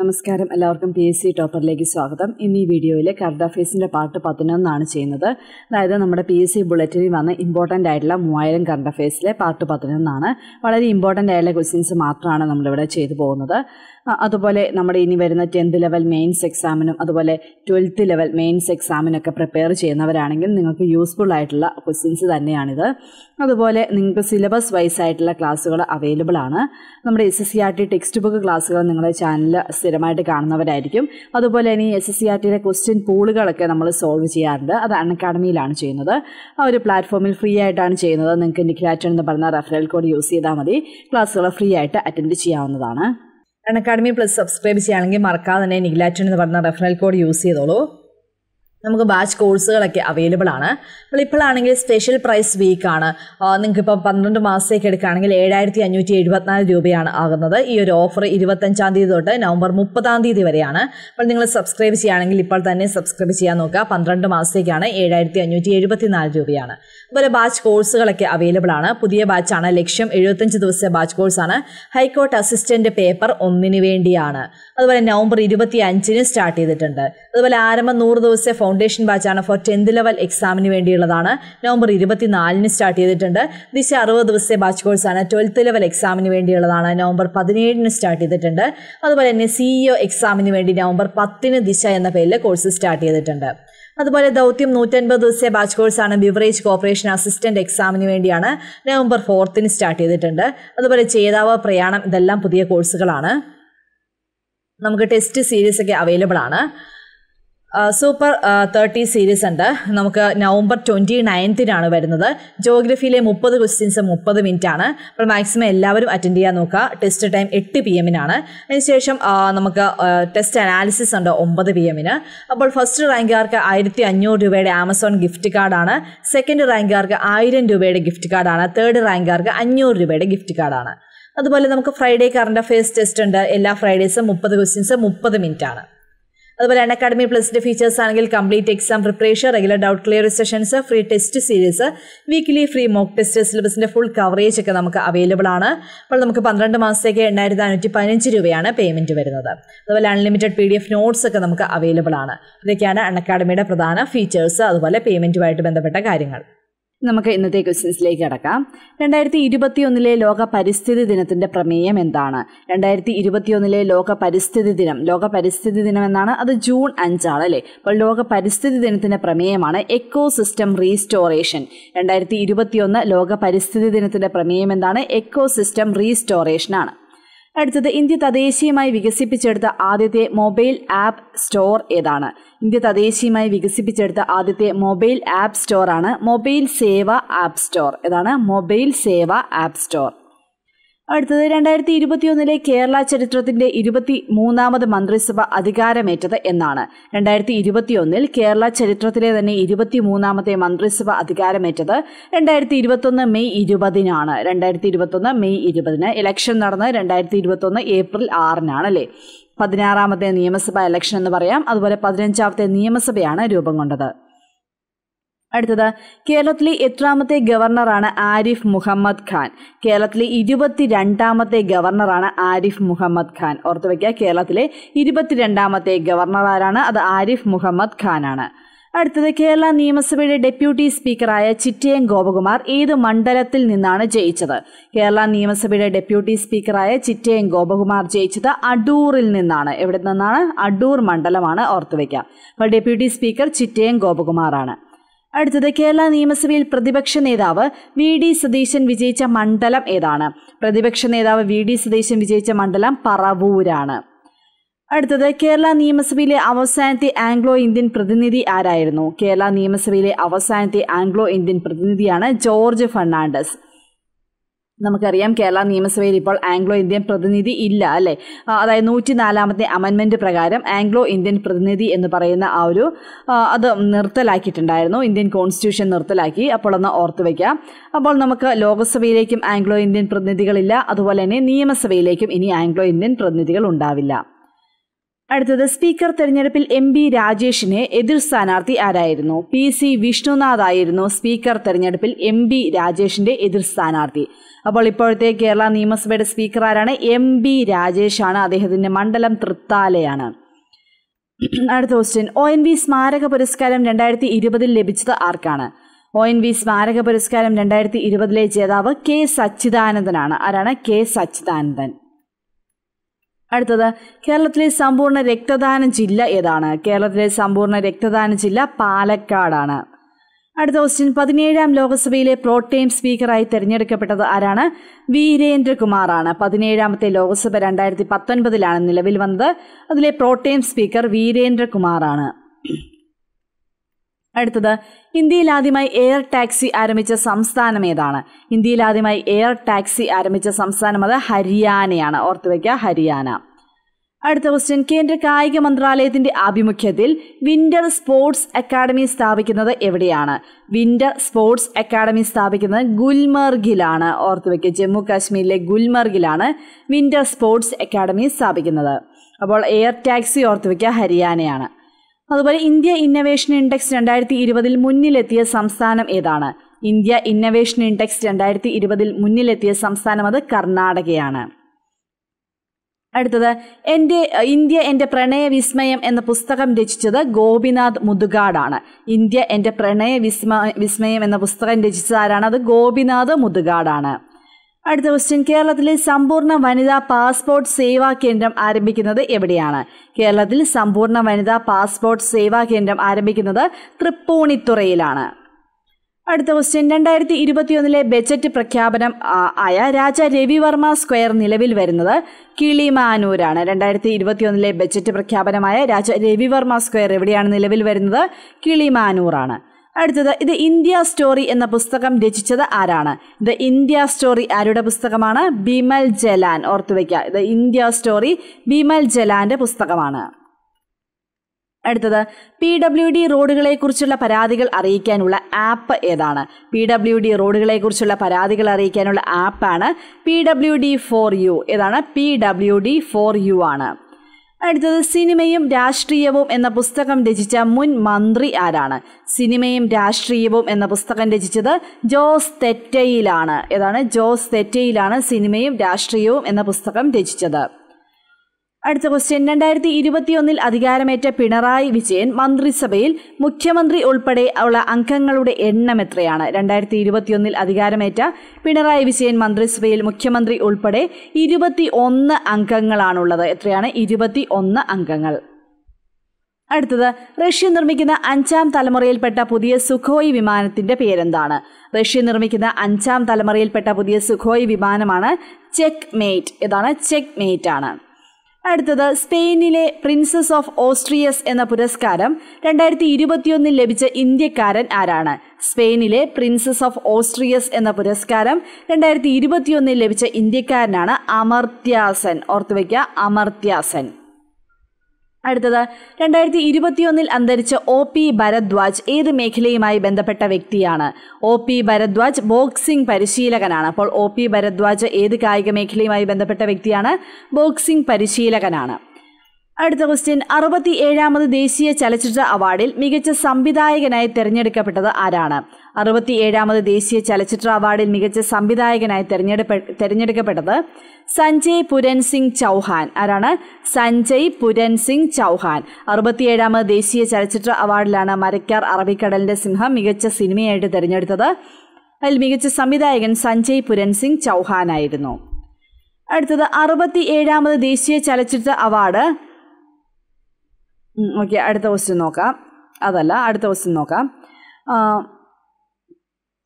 നമസ്കാരം. എല്ലാവർക്കും P S C ടോപ്പറിലേക്ക് സ്വാഗതം. ഇന്ന് ഈ വീഡിയോയിൽ കറണ്ട് പാർട്ട് പതിനൊന്നാണ് ചെയ്യുന്നത്. അതായത് നമ്മുടെ പി എസ് സി ബുള്ളറ്റിനിൽ വന്ന ഇമ്പോർട്ടന്റ് ആയിട്ടുള്ള മൂവായിരം കറണ്ട് അഫയേഴ്സിലെ പാർട്ട് പതിനൊന്നാണ്. വളരെ ഇമ്പോർട്ടന്റ് ആയിട്ടുള്ള ക്വസ്റ്റ്യൻസ് മാത്രമാണ് നമ്മളിവിടെ ചെയ്തു പോകുന്നത്. അതുപോലെ നമ്മുടെ ഇനി വരുന്ന ടെൻത്ത് ലെവൽ മെയിൻസ് എക്സാമിനും അതുപോലെ ട്വൽത്ത് ലെവൽ മെയിൻസ് എക്സാമിനൊക്കെ പ്രിപ്പയർ ചെയ്യുന്നവരാണെങ്കിൽ നിങ്ങൾക്ക് യൂസ്ഫുൾ ആയിട്ടുള്ള ക്വസ്റ്റ്യൻസ് തന്നെയാണിത്. അതുപോലെ നിങ്ങൾക്ക് സിലബസ് വൈസ് ആയിട്ടുള്ള ക്ലാസ്സുകൾ അവൈലബിൾ ആണ്. നമ്മുടെ S S C R T textbook ക്ലാസ്സുകൾ നിങ്ങളുടെ ചാനലിൽ സ്ഥിരമായിട്ട് കാണുന്നവരായിരിക്കും. അതുപോലെ ഇനി എസ് എസ് സി ആർ ടിയുടെ ക്വസ്റ്റ്യൻ പൂളുകളൊക്കെ നമ്മൾ സോൾവ് ചെയ്യാറുണ്ട്. അത് അൺഅക്കാഡമിയിലാണ് ചെയ്യുന്നത്. ആ ഒരു പ്ലാറ്റ്ഫോമിൽ ഫ്രീ ആയിട്ടാണ് ചെയ്യുന്നത്. നിങ്ങൾക്ക് നിഖിലാറ്റൻ എന്ന് പറഞ്ഞ റെഫറൽ കോഡ് യൂസ് ചെയ്താൽ മതി. ക്ലാസ്സുകൾ ഫ്രീ ആയിട്ട് അറ്റൻഡ് ചെയ്യാവുന്നതാണ്. അൺ അക്കാഡമി പ്ലസ് സബ്സ്ക്രൈബ് ചെയ്യുകയാണെങ്കിൽ മറക്കാതെ തന്നെ നിഖിലാറ്റൻ എന്ന് പറഞ്ഞ റെഫറൽ കോഡ് യൂസ് ചെയ്തോളൂ. നമുക്ക് ബാച്ച് കോഴ്സുകളൊക്കെ അവൈലബിൾ ആണ്. അപ്പോൾ ഇപ്പോഴാണെങ്കിൽ സ്പെഷ്യൽ പ്രൈസ് വീക്കാണ് നിങ്ങൾക്കിപ്പോൾ പന്ത്രണ്ട് മാസത്തേക്ക് എടുക്കുകയാണെങ്കിൽ ഏഴായിരത്തി അഞ്ഞൂറ്റി എഴുപത്തിനാല് രൂപയാണ് ആകുന്നത്. ഈ ഒരു ഓഫർ ഇരുപത്തഞ്ചാം തീയതി തൊട്ട് നവംബർ മുപ്പതാം തീയതി വരെയാണ്. അപ്പോൾ നിങ്ങൾ സബ്സ്ക്രൈബ് ചെയ്യുകയാണെങ്കിൽ ഇപ്പോൾ തന്നെ സബ്സ്ക്രൈബ് ചെയ്യാൻ നോക്കുക. പന്ത്രണ്ട് മാസത്തേക്കാണ് ഏഴായിരത്തി അഞ്ഞൂറ്റി എഴുപത്തിനാല് രൂപയാണ്. അതുപോലെ ബാച്ച് കോഴ്സുകളൊക്കെ അവൈലബിൾ ആണ്. പുതിയ ബാച്ചാണ് ലക്ഷ്യം എഴുപത്തഞ്ച് ദിവസത്തെ ബാച്ച് കോഴ്സാണ് ഹൈക്കോർട്ട് അസിസ്റ്റന്റ് പേപ്പർ ഒന്നിന് വേണ്ടിയാണ്. അതുപോലെ നവംബർ ഇരുപത്തി അഞ്ചിന് സ്റ്റാർട്ട് ചെയ്തിട്ടുണ്ട്. അതുപോലെ ആരംഭം നൂറ് ദിവസത്തെ ഫൗണ്ടേഷൻ ബാച്ചാണ് ഫോർ ടെൻത്ത് ലെവൽ എക്സാമിന് വേണ്ടിയുള്ളതാണ്. നവംബർ ഇരുപത്തിനാലിന് സ്റ്റാർട്ട് ചെയ്തിട്ടുണ്ട്. ദിശ അറുപത് ദിവസത്തെ ബാച്ച് കോഴ്സാണ് ട്വൽത്ത് ലെവൽ എക്സാമിന് വേണ്ടിയുള്ളതാണ്. നവംബർ പതിനേഴിന് സ്റ്റാർട്ട് ചെയ്തിട്ടുണ്ട്. അതുപോലെ തന്നെ സിഇഒ എക്സാമിന് വേണ്ടി നവംബർ പത്തിന് ദിശ എന്ന പേരിൽ കോഴ്സ് സ്റ്റാർട്ട് ചെയ്തിട്ടുണ്ട്. അതുപോലെ ദൗത്യം നൂറ്റൻപത് ദിവസത്തെ ബാച്ച് കോഴ്സാണ് ബിവറേജ് കോർപ്പറേഷൻ അസിസ്റ്റന്റ് എക്സാമിന് വേണ്ടിയാണ് നവംബർ ഫോർത്തിന് സ്റ്റാർട്ട് ചെയ്തിട്ടുണ്ട്. അതുപോലെ ചേതാവ് പ്രയാണം ഇതെല്ലാം പുതിയ കോഴ്സുകളാണ് നമുക്ക് ടെസ്റ്റ് സീരീസ് ഒക്കെ അവൈലബിൾ ആണ്. സൂപ്പർ തേർട്ടി സീരീസ് ഉണ്ട്. നമുക്ക് നവംബർ ട്വന്റി നയൻത്തിനാണ് വരുന്നത്. ജോഗ്രഫിയിലെ മുപ്പത് ക്വസ്റ്റ്യൻസ് മുപ്പത് മിനിറ്റ് ആണ് അപ്പോൾ മാക്സിമം എല്ലാവരും അറ്റൻഡ് ചെയ്യാൻ നോക്കുക. ടെസ്റ്റ് ടൈം എട്ട് പി എമ്മിനാണ് അതിനുശേഷം നമുക്ക് ടെസ്റ്റ് അനാലിസിസ് ഉണ്ട് ഒമ്പത് പി എമ്മിന് അപ്പോൾ ഫസ്റ്റ് റാങ്കുകാർക്ക് ആയിരത്തി അഞ്ഞൂറ് രൂപയുടെ ആമസോൺ ഗിഫ്റ്റ് കാർഡാണ് സെക്കൻഡ് റാങ്കുകാർക്ക് ആയിരം രൂപയുടെ ഗിഫ്റ്റ് കാർഡാണ് തേർഡ് റാങ്കുകാർക്ക് അഞ്ഞൂറ് രൂപയുടെ ഗിഫ്റ്റ് കാർഡാണ് അതുപോലെ നമുക്ക് ഫ്രൈഡേ കറണ്ട് അഫയേഴ്സ് ടെസ്റ്റ് ഉണ്ട്. എല്ലാ ഫ്രൈഡേസും മുപ്പത് ക്വസ്റ്റ്യൻസ് മുപ്പത് മിനിറ്റ് ആണ് അതുപോലെ അൺ അക്കാഡമി പ്ലസിന്റെ ഫീച്ചേഴ്സ് ആണെങ്കിൽ complete exam preparation regular doubt clear sessions free test series weekly free mock test സിലബസിന്റെ full coverage ഒക്കെ നമുക്ക് അവൈലബിൾ ആണ്. അപ്പോൾ നമുക്ക് പന്ത്രണ്ട് മാസത്തേക്ക് എണ്ണായിരത്തി നാനൂറ്റി പതിനഞ്ച് രൂപയാണ് പേയ്മെന്റ് വരുന്നത്. അതുപോലെ unlimited P D F notes ഒക്കെ നമുക്ക് അവൈലബിൾ ആണ്. ഇതൊക്കെയാണ് അൺ അക്കാഡമിയുടെ പ്രധാന ഫീച്ചേഴ്സ് അതുപോലെ പേയ്മെന്റുമായിട്ട് ബന്ധപ്പെട്ട കാര്യങ്ങൾ. നമുക്ക് ഇന്നത്തെ ക്വസ്റ്റ്യൻസിലേക്ക് കടക്കാം. രണ്ടായിരത്തി ഇരുപത്തിയൊന്നിലെ ലോക പരിസ്ഥിതി ദിനത്തിന്റെ പ്രമേയം എന്താണ്? രണ്ടായിരത്തി ഇരുപത്തിയൊന്നിലെ ലോക പരിസ്ഥിതി ദിനം. ലോക പരിസ്ഥിതി ദിനം എന്നാണ്. അത് ജൂൺ അഞ്ചാണ് അല്ലേ? അപ്പോൾ ലോക പരിസ്ഥിതി ദിനത്തിന്റെ പ്രമേയമാണ് എക്കോ സിസ്റ്റം റീസ്റ്റോറേഷൻ. രണ്ടായിരത്തി ഇരുപത്തിയൊന്ന് ലോക പരിസ്ഥിതി ദിനത്തിന്റെ പ്രമേയം എന്താണ്? എക്കോ സിസ്റ്റം റീസ്റ്റോറേഷൻ ആണ് അടുത്തത് ഇന്ത്യ തദ്ദേശീയമായി വികസിപ്പിച്ചെടുത്ത ആദ്യത്തെ മൊബൈൽ ആപ്പ് സ്റ്റോർ ഏതാണ്? ഇന്ത്യ തദ്ദേശീയമായി വികസിപ്പിച്ചെടുത്ത ആദ്യത്തെ മൊബൈൽ ആപ്പ് സ്റ്റോർ ആണ് മൊബൈൽ സേവ ആപ്പ് സ്റ്റോർ. ഏതാണ്? Mobile Seva app store. അടുത്തത് രണ്ടായിരത്തി ഇരുപത്തിയൊന്നിലെ കേരള ചരിത്രത്തിന്റെ ഇരുപത്തി മൂന്നാമത് മന്ത്രിസഭ അധികാരമേറ്റത് എന്നാണ്. രണ്ടായിരത്തി ഇരുപത്തിയൊന്നിൽ കേരള ചരിത്രത്തിലെ തന്നെ ഇരുപത്തി മൂന്നാമത്തെ മന്ത്രിസഭ അധികാരമേറ്റത് രണ്ടായിരത്തി ഇരുപത്തൊന്ന് മെയ് ഇരുപതിനാണ്. രണ്ടായിരത്തി ഇരുപത്തൊന്ന് മെയ് ഇരുപതിന് ഇലക്ഷൻ നടന്ന് രണ്ടായിരത്തി ഇരുപത്തൊന്ന് ഏപ്രിൽ ആറിനാണ് അല്ലേ പതിനാറാമത്തെ നിയമസഭാ ഇലക്ഷൻ എന്ന് പറയാം. അതുപോലെ പതിനഞ്ചാമത്തെ നിയമസഭയാണ് രൂപം കൊണ്ടത്. അടുത്തത് കേരളത്തിലെ എത്രാമത്തെ ഗവർണറാണ് ആരിഫ് മുഹമ്മദ് ഖാൻ. കേരളത്തിലെ ഇരുപത്തിരണ്ടാമത്തെ ഗവർണറാണ് ആരിഫ് മുഹമ്മദ് ഖാൻ. ഓർത്തു വയ്ക്കുക കേരളത്തിലെ ഇരുപത്തിരണ്ടാമത്തെ ഗവർണർ ആരാണ്? അത് ആരിഫ് മുഹമ്മദ് ഖാൻ ആണ്. അടുത്തത് കേരള നിയമസഭയുടെ ഡെപ്യൂട്ടി സ്പീക്കറായ ചിറ്റയം ഗോപകുമാർ ഏത് മണ്ഡലത്തിൽ നിന്നാണ് ജയിച്ചത്? കേരള നിയമസഭയുടെ ഡെപ്യൂട്ടി സ്പീക്കറായ ചിറ്റയം ഗോപകുമാർ ജയിച്ചത് അടൂറിൽ നിന്നാണ്. എവിടെ നിന്നാണ്? അടൂർ മണ്ഡലമാണ് ഓർത്തുവെക്കുക അപ്പോൾ ഡെപ്യൂട്ടി സ്പീക്കർ ചിറ്റയം ഗോപകുമാറാണ് അടുത്തത് കേരള നിയമസഭയിൽ പ്രതിപക്ഷ നേതാവ് വി ഡി സതീശൻ വിജയിച്ച മണ്ഡലം ഏതാണ്? പ്രതിപക്ഷ നേതാവ് വി ഡി സതീശൻ വിജയിച്ച മണ്ഡലം പറവൂരാണ്. അടുത്തത് കേരള നിയമസഭയിലെ അവസാനത്തെ ആംഗ്ലോ ഇന്ത്യൻ പ്രതിനിധി ആരായിരുന്നു? കേരള നിയമസഭയിലെ അവസാനത്തെ ആംഗ്ലോ ഇന്ത്യൻ പ്രതിനിധിയാണ് ജോർജ് ഫെർണാണ്ടസ്. നമുക്കറിയാം കേരള നിയമസഭയിൽ ഇപ്പോൾ ആംഗ്ലോ ഇന്ത്യൻ പ്രതിനിധി ഇല്ല അല്ലേ? അതായത് നൂറ്റി നാലാമത്തെ അമെൻമെന്റ് പ്രകാരം ആംഗ്ലോ ഇന്ത്യൻ പ്രതിനിധി എന്ന് പറയുന്ന ആ ഒരു അത് നിർത്തലാക്കിയിട്ടുണ്ടായിരുന്നു. ഇന്ത്യൻ കോൺസ്റ്റിറ്റ്യൂഷൻ നിർത്തലാക്കി. അപ്പോൾ ഒന്ന് ഓർത്ത് വയ്ക്കാം അപ്പോൾ നമുക്ക് ലോകസഭയിലേക്കും ആംഗ്ലോ ഇന്ത്യൻ പ്രതിനിധികളില്ല. അതുപോലെ തന്നെ നിയമസഭയിലേക്കും ഇനി ആംഗ്ലോ ഇന്ത്യൻ പ്രതിനിധികൾ ഉണ്ടാവില്ല. അടുത്തത് സ്പീക്കർ തെരഞ്ഞെടുപ്പിൽ എം ബി രാജേഷിന് എതിർ സ്ഥാനാർത്ഥി ആരായിരുന്നു? പി സി വിഷ്ണുനാഥ് ആയിരുന്നു സ്പീക്കർ തെരഞ്ഞെടുപ്പിൽ എം ബി രാജേഷിന്റെ എതിർ സ്ഥാനാർത്ഥി. അപ്പോൾ ഇപ്പോഴത്തെ കേരള നിയമസഭയുടെ സ്പീക്കർ ആരാണ്? എം ബി രാജേഷാണ് അദ്ദേഹത്തിന്റെ മണ്ഡലം തൃത്താലയാണ്. അടുത്ത ക്വസ്റ്റ്യൻ ഒ എൻ വി സ്മാരക പുരസ്കാരം രണ്ടായിരത്തി ഇരുപതിൽ ലഭിച്ചത് ആർക്കാണ്? ഒ എൻ വി സ്മാരക പുരസ്കാരം രണ്ടായിരത്തി ഇരുപതിലെ ജേതാവ് കെ സച്ചിദാനന്ദനാണ്. ആരാണ്? കെ സച്ചിദാനന്ദൻ. അടുത്തത് കേരളത്തിലെ സമ്പൂർണ രക്തദാന ജില്ല ഏതാണ്? കേരളത്തിലെ സമ്പൂർണ രക്തദാന ജില്ല പാലക്കാടാണ്. അടുത്ത ക്വസ്റ്റ്യൻ പതിനേഴാം ലോക്സഭയിലെ പ്രോട്ടേം സ്പീക്കറായി തെരഞ്ഞെടുക്കപ്പെട്ടത് ആരാണ്? വീരേന്ദ്രകുമാറാണ്. പതിനേഴാമത്തെ ലോക്സഭ രണ്ടായിരത്തി പത്തൊൻപതിലാണ് നിലവിൽ വന്നത്. അതിലെ പ്രോട്ടേം സ്പീക്കർ വീരേന്ദ്രകുമാറാണ്. അടുത്തത് ഇന്ത്യയിൽ ആദ്യമായി എയർ ടാക്സി ആരംഭിച്ച സംസ്ഥാനം ഏതാണ്? ഇന്ത്യയിൽ ആദ്യമായി എയർ ടാക്സി ആരംഭിച്ച സംസ്ഥാനം അത് ഹരിയാനയാണ്. ഓർത്തുവയ്ക്കുക ഹരിയാന. അടുത്ത ക്വസ്റ്റ്യൻ കേന്ദ്ര കായിക മന്ത്രാലയത്തിന്റെ ആഭിമുഖ്യത്തിൽ വിന്റർ സ്പോർട്സ് അക്കാദമി സ്ഥാപിക്കുന്നത് എവിടെയാണ്? വിന്റർ സ്പോർട്സ് അക്കാദമി സ്ഥാപിക്കുന്നത് ഗുൽമർഗിലാണ്. ഓർത്തുവയ്ക്കുക ജമ്മു കാശ്മീരിലെ ഗുൽമർഗിലാണ് വിന്റർ സ്പോർട്സ് അക്കാദമി സ്ഥാപിക്കുന്നത്. അപ്പോൾ എയർ ടാക്സി ഓർത്തുവയ്ക്കുക ഹരിയാനയാണ്. അതുപോലെ ഇന്ത്യ ഇന്നവേഷൻ ഇൻഡെക്സ് രണ്ടായിരത്തി ഇരുപതിൽ മുന്നിലെത്തിയ സംസ്ഥാനം ഏതാണ്? ഇന്ത്യ ഇന്നവേഷൻ ഇൻഡെക്സ് രണ്ടായിരത്തി ഇരുപതിൽ മുന്നിലെത്തിയ സംസ്ഥാനം അത് കർണാടകയാണ്. അടുത്തത് എന്റെ ഇന്ത്യ എന്റെ പ്രണയ വിസ്മയം എന്ന പുസ്തകം രചിച്ചത് ഗോപിനാഥ് മുതുകാടാണ്. ഇന്ത്യ എന്റെ പ്രണയ വിസ്മ വിസ്മയം എന്ന പുസ്തകം രചിച്ചത് ആരാണ്? അത് ഗോപിനാഥ് മുതുകാടാണ്. അടുത്ത ക്വസ്റ്റ്യൻ കേരളത്തിലെ സമ്പൂർണ വനിതാ പാസ്പോർട്ട് സേവാ കേന്ദ്രം ആരംഭിക്കുന്നത് എവിടെയാണ്? കേരളത്തിൽ സമ്പൂർണ വനിതാ പാസ്പോർട്ട് സേവാ കേന്ദ്രം ആരംഭിക്കുന്നത് തൃപ്പൂണിത്തുറയിലാണ്. അടുത്ത ക്വസ്റ്റ്യൻ രണ്ടായിരത്തി ഇരുപത്തിയൊന്നിലെ ബജറ്റ് പ്രഖ്യാപനം ആയ രാജ രവിവർമ്മ സ്ക്വയർ നിലവിൽ വരുന്നത് കിളിമാനൂരാണ്. രണ്ടായിരത്തി ഇരുപത്തിയൊന്നിലെ ബജറ്റ് പ്രഖ്യാപനമായ രാജ രവിവർമ്മ സ്ക്വയർ എവിടെയാണ് നിലവിൽ വരുന്നത്? കിളിമാനൂറാണ്. അടുത്തത് ഇത് ഇന്ത്യ സ്റ്റോറി എന്ന പുസ്തകം രചിച്ചത് ആരാണ്? ഇത് ഇന്ത്യ സ്റ്റോറി ആരുടെ പുസ്തകമാണ്? ബിമൽ ജലാൻ. ഓർത്തുവെക്കുക ഇത് ഇന്ത്യ സ്റ്റോറി ബിമൽ ജലാന്റെ പുസ്തകമാണ്. അടുത്തത് പി ഡബ്ല്യു ഡി റോഡുകളെക്കുറിച്ചുള്ള പരാതികൾ അറിയിക്കാനുള്ള ആപ്പ് ഏതാണ്? പി ഡബ്ല്യു ഡി റോഡുകളെക്കുറിച്ചുള്ള പരാതികൾ അറിയിക്കാനുള്ള ആപ്പാണ് P W D for U. ഏതാണ്? P W D for U ആണ്. അടുത്തത് സിനിമയും രാഷ്ട്രീയവും എന്ന പുസ്തകം രചിച്ച മുൻ മന്ത്രി ആരാണ്? സിനിമയും രാഷ്ട്രീയവും എന്ന പുസ്തകം രചിച്ചത് ജോസ് തെറ്റയിലാണ്. ഏതാണ്? ജോസ് തെറ്റയിലാണ് സിനിമയും രാഷ്ട്രീയവും എന്ന പുസ്തകം രചിച്ചത്. അടുത്ത ക്വസ്റ്റ്യൻ രണ്ടായിരത്തി ഇരുപത്തിയൊന്നിൽ അധികാരമേറ്റ പിണറായി വിജയൻ മന്ത്രിസഭയിൽ മുഖ്യമന്ത്രി ഉൾപ്പെടെ ഉള്ള അംഗങ്ങളുടെ എണ്ണം എത്രയാണ്? രണ്ടായിരത്തി ഇരുപത്തിയൊന്നിൽ അധികാരമേറ്റ പിണറായി വിജയൻ മന്ത്രിസഭയിൽ മുഖ്യമന്ത്രി ഉൾപ്പെടെ ഇരുപത്തി ഒന്ന് അംഗങ്ങളാണുള്ളത്. എത്രയാണ്? ഇരുപത്തി ഒന്ന് അംഗങ്ങൾ. അടുത്തത് റഷ്യ നിർമ്മിക്കുന്ന അഞ്ചാം തലമുറയിൽപ്പെട്ട പുതിയ സുഖോയ് വിമാനത്തിന്റെ പേരെന്താണ്? റഷ്യ നിർമ്മിക്കുന്ന അഞ്ചാം തലമുറയിൽപ്പെട്ട പുതിയ സുഖോയ് വിമാനമാണ് ചെക്ക് മേറ്റ്. ഇതാണ് ചെക്ക് മേറ്റ് ആണ്. അടുത്തത് സ്പെയിനിലെ പ്രിൻസസ് ഓഫ് ഓസ്ട്രിയസ് എന്ന പുരസ്കാരം രണ്ടായിരത്തി ഇരുപത്തിയൊന്നിൽ ലഭിച്ച ഇന്ത്യക്കാരൻ ആരാണ്? സ്പെയിനിലെ പ്രിൻസസ് ഓഫ് ഓസ്ട്രിയസ് എന്ന പുരസ്കാരം രണ്ടായിരത്തി ഇരുപത്തിയൊന്നിൽ ലഭിച്ച ഇന്ത്യക്കാരനാണ് അമർത്യാസൻ. ഓർത്തുവയ്ക്കുക അമർത്യാസൻ. അടുത്തത് രണ്ടായിരത്തി ഇരുപത്തിയൊന്നിൽ അന്തരിച്ച ഒ പി ഭരദ്വാജ് ഏത് മേഖലയുമായി ബന്ധപ്പെട്ട വ്യക്തിയാണ്? ഒ പി ഭരദ്വാജ് ബോക്സിംഗ് പരിശീലകനാണ്. അപ്പോൾ ഒ പി ഭരദ്വാജ് ഏത് കായിക മേഖലയുമായി ബന്ധപ്പെട്ട വ്യക്തിയാണ്? ബോക്സിംഗ് പരിശീലകനാണ്. അടുത്ത ക്വസ്റ്റ്യൻ അറുപത്തി ഏഴാമത് ദേശീയ ചലച്ചിത്ര അവാർഡിൽ മികച്ച സംവിധായകനായി തിരഞ്ഞെടുക്കപ്പെട്ടത് ആരാണ്? അറുപത്തി ഏഴാമത് ദേശീയ ചലച്ചിത്ര അവാർഡിൽ മികച്ച സംവിധായകനായി തിരഞ്ഞെടുപ്പ തിരഞ്ഞെടുക്കപ്പെട്ടത് സഞ്ജയ് പുരൻ സിംഗ് ചൗഹാൻ. ആരാണ്? സഞ്ജയ് പുരൻ സിംഗ് ചൗഹാൻ. അറുപത്തിയേഴാമത് ദേശീയ ചലച്ചിത്ര അവാർഡിലാണ് മരക്കാർ അറബിക്കടലിന്റെ സിംഹം മികച്ച സിനിമയായിട്ട് തിരഞ്ഞെടുത്തത്. അതിൽ മികച്ച സംവിധായകൻ സഞ്ജയ് പുരൻ സിംഗ് ചൗഹാൻ ആയിരുന്നു അടുത്തത് അറുപത്തി ഏഴാമത് ദേശീയ ചലച്ചിത്ര അവാർഡ് ഓക്കെ അടുത്ത ക്വസ്റ്റ്യൻ നോക്കാം. അതല്ല അടുത്ത ക്വസ്റ്റ്യൻ നോക്കാം.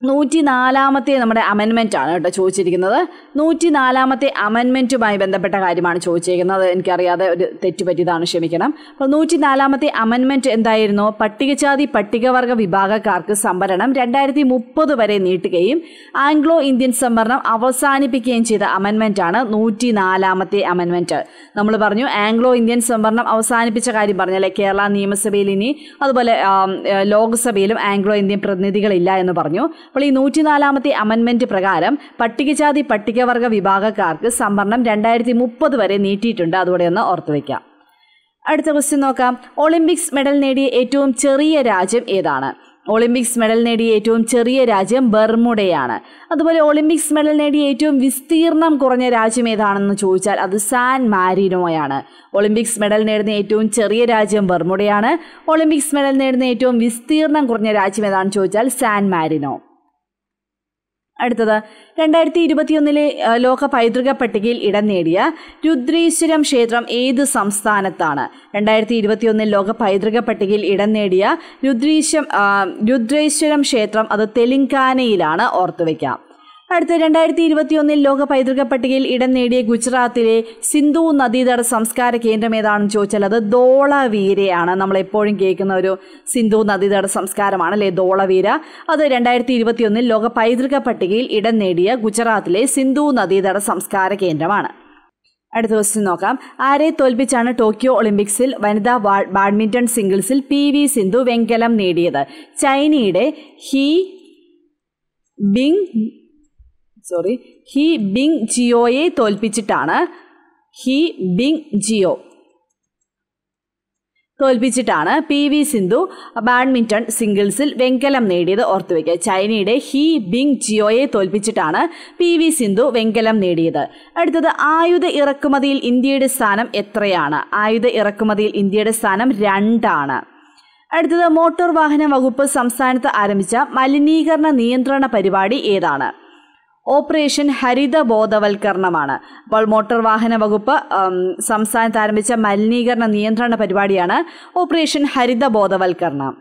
നൂറ്റി നാലാമത്തെ നമ്മുടെ അമെൻമെന്റ് ആണ് കേട്ടോ ചോദിച്ചിരിക്കുന്നത്. നൂറ്റി നാലാമത്തെ അമെൻമെന്റുമായി ബന്ധപ്പെട്ട കാര്യമാണ് ചോദിച്ചിരിക്കുന്നത്. എനിക്കറിയാതെ ഒരു തെറ്റ് പറ്റിയതാണ് ക്ഷമിക്കണം. അപ്പോൾ നൂറ്റി നാലാമത്തെ അമെൻമെന്റ് എന്തായിരുന്നു? പട്ടികജാതി പട്ടികവർഗ വിഭാഗക്കാർക്ക് സംവരണം രണ്ടായിരത്തി മുപ്പത് വരെ നീട്ടുകയും ആംഗ്ലോ ഇന്ത്യൻ സംവരണം അവസാനിപ്പിക്കുകയും ചെയ്ത അമെൻമെന്റാണ് നൂറ്റി നാലാമത്തെ അമെൻമെന്റ് നമ്മൾ പറഞ്ഞു ആംഗ്ലോ ഇന്ത്യൻ സംവരണം അവസാനിപ്പിച്ച കാര്യം പറഞ്ഞല്ലേ? കേരള നിയമസഭയിൽ ഇനി അതുപോലെ ലോക്സഭയിലും ആംഗ്ലോ ഇന്ത്യൻ പ്രതിനിധികളില്ല എന്ന് പറഞ്ഞു. അപ്പോൾ ഈ നൂറ്റിനാലാമത്തെ അമെൻമെന്റ് പ്രകാരം പട്ടികജാതി പട്ടികവർഗ വിഭാഗക്കാർക്ക് സംവരണം രണ്ടായിരത്തി മുപ്പത് വരെ നീട്ടിയിട്ടുണ്ട്. അതുകൂടെ ഒന്ന് ഓർത്തുവെക്കാം അടുത്ത ക്വസ്റ്റ്യൻ നോക്കാം. ഒളിമ്പിക്സ് മെഡൽ നേടിയ ഏറ്റവും ചെറിയ രാജ്യം ഏതാണ്? ഒളിമ്പിക്സ് മെഡൽ നേടിയ ഏറ്റവും ചെറിയ രാജ്യം ബർമുഡയാണ്. അതുപോലെ ഒളിമ്പിക്സ് മെഡൽ നേടിയ ഏറ്റവും വിസ്തീർണം കുറഞ്ഞ രാജ്യം ഏതാണെന്ന് ചോദിച്ചാൽ അത് സാൻ മാരിനോയാണ്. ഒളിമ്പിക്സ് മെഡൽ നേടുന്ന ഏറ്റവും ചെറിയ രാജ്യം ബർമുഡയാണ്. ഒളിമ്പിക്സ് മെഡൽ നേടുന്ന ഏറ്റവും വിസ്തീർണം കുറഞ്ഞ രാജ്യം ഏതാണെന്ന് ചോദിച്ചാൽ സാൻ മാരിനോ. അടുത്തത് രണ്ടായിരത്തി ഇരുപത്തിയൊന്നിലെ ലോക പൈതൃക പട്ടികയിൽ ഇടം നേടിയ രുദ്രീശ്വരം ക്ഷേത്രം ഏത് സംസ്ഥാനത്താണ്? രണ്ടായിരത്തി ഇരുപത്തിയൊന്നിൽ ലോക പൈതൃക പട്ടികയിൽ ഇടം നേടിയ രുദ്രീശ്വരം രുദ്രേശ്വരം ക്ഷേത്രം അത് തെലങ്കാനയിലാണ് ഓർത്തുവെക്കാം അടുത്ത രണ്ടായിരത്തി ഇരുപത്തിയൊന്നിൽ ലോക പൈതൃക പട്ടികയിൽ ഇടം നേടിയ ഗുജറാത്തിലെ സിന്ധു നദീതട സംസ്കാര കേന്ദ്രം ഏതാണെന്ന് ചോദിച്ചാൽ അത് ധോളവീരയാണ് നമ്മൾ എപ്പോഴും കേൾക്കുന്ന ഒരു സിന്ധു നദീതട സംസ്കാരമാണ് അല്ലേ? ധോളവീര അത് രണ്ടായിരത്തി ഇരുപത്തിയൊന്നിൽ ലോക പൈതൃക പട്ടികയിൽ ഇടം നേടിയ ഗുജറാത്തിലെ സിന്ധു നദീതട സംസ്കാര കേന്ദ്രമാണ്. അടുത്ത ക്വസ്റ്റ്യൻ നോക്കാം. ആരെ തോൽപ്പിച്ചാണ് ടോക്കിയോ ഒളിമ്പിക്സിൽ വനിതാ ബാഡ്മിന്റൺ സിംഗിൾസിൽ പി വി സിന്ധു വെങ്കലം നേടിയത്? ചൈനയുടെ He Bing sorry He Bing ജിയോയെ തോൽപ്പിച്ചിട്ടാണ്. ഹി ബിങ് ജിയോ തോൽപ്പിച്ചിട്ടാണ്. പി വി സിന്ധു ബാഡ്മിന്റൺ സിംഗിൾസിൽ വെങ്കലം നേടിയത് ഓർത്തുവയ്ക്കുക ചൈനയുടെ ഹി ബിങ് ജിയോയെ തോൽപ്പിച്ചിട്ടാണ് പി വി സിന്ധു വെങ്കലം നേടിയത്. അടുത്തത് ആയുധ ഇറക്കുമതിയിൽ ഇന്ത്യയുടെ സ്ഥാനം എത്രയാണ്? ആയുധ ഇറക്കുമതിയിൽ ഇന്ത്യയുടെ സ്ഥാനം രണ്ടാണ്. അടുത്തത് മോട്ടോർ വാഹന വകുപ്പ് സംസ്ഥാനത്ത് ആരംഭിച്ച മലിനീകരണ നിയന്ത്രണ പരിപാടി ഏതാണ്? ഓപ്പറേഷൻ ഹരിത ബോധവൽക്കരണമാണ്. അപ്പോൾ മോട്ടോർ വാഹന വകുപ്പ് സംസ്ഥാനത്ത് ആരംഭിച്ച മലിനീകരണ നിയന്ത്രണ പരിപാടിയാണ് ഓപ്പറേഷൻ ഹരിത ബോധവൽക്കരണം.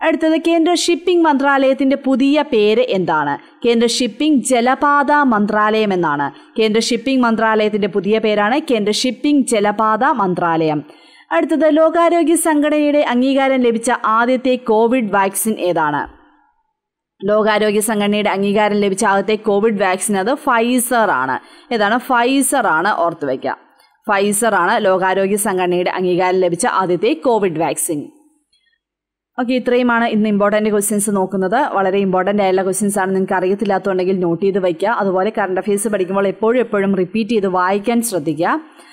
അടുത്തത് കേന്ദ്ര ഷിപ്പിംഗ് മന്ത്രാലയത്തിന്റെ പുതിയ പേര് എന്താണ്? കേന്ദ്ര ഷിപ്പിംഗ് ജലപാത മന്ത്രാലയം എന്നാണ്. കേന്ദ്ര ഷിപ്പിംഗ് മന്ത്രാലയത്തിന്റെ പുതിയ പേരാണ് കേന്ദ്ര ഷിപ്പിംഗ് ജലപാത മന്ത്രാലയം. അടുത്തത് ലോകാരോഗ്യ സംഘടനയുടെ അംഗീകാരം ലഭിച്ച ആദ്യത്തെ കോവിഡ് വാക്സിൻ ഏതാണ്? ലോകാരോഗ്യ സംഘടനയുടെ അംഗീകാരം ലഭിച്ച ആദ്യത്തെ കോവിഡ് വാക്സിൻ അത് ഫൈസർ ആണ്. ഏതാണ്? ഫൈസർ ആണ് ഓർത്തു ഫൈസർ ആണ് ലോകാരോഗ്യ സംഘടനയുടെ അംഗീകാരം ലഭിച്ച ആദ്യത്തെ കോവിഡ് വാക്സിൻ. ഓക്കെ ഇത്രയുമാണ് ഇന്ന് ഇമ്പോർട്ടന്റ് ക്വസ്റ്റ്യൻസ് നോക്കുന്നത്. വളരെ ഇമ്പോർട്ടന്റ് ആയുള്ള ക്വസ്റ്റ്യൻസ് ആണ്. നിങ്ങൾക്ക് അറിയത്തില്ലാത്തതുണ്ടെങ്കിൽ നോട്ട് ചെയ്ത് വയ്ക്കുക അതുപോലെ കറണ്ട് അഫയേഴ്സ് പഠിക്കുമ്പോൾ എപ്പോഴും എപ്പോഴും റിപ്പീറ്റ് ചെയ്ത് വായിക്കാൻ ശ്രദ്ധിക്കുക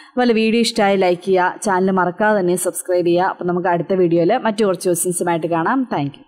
അതുപോലെ വീഡിയോ ഇഷ്ടമായി ലൈക്ക് ചെയ്യുക. ചാനൽ മറക്കാതെ തന്നെ സബ്സ്ക്രൈബ് ചെയ്യുക. അപ്പോൾ നമുക്ക് അടുത്ത വീഡിയോയിൽ മറ്റു കുറച്ച് ക്വസ്റ്റ്യൻസുമായിട്ട് കാണാം. താങ്ക്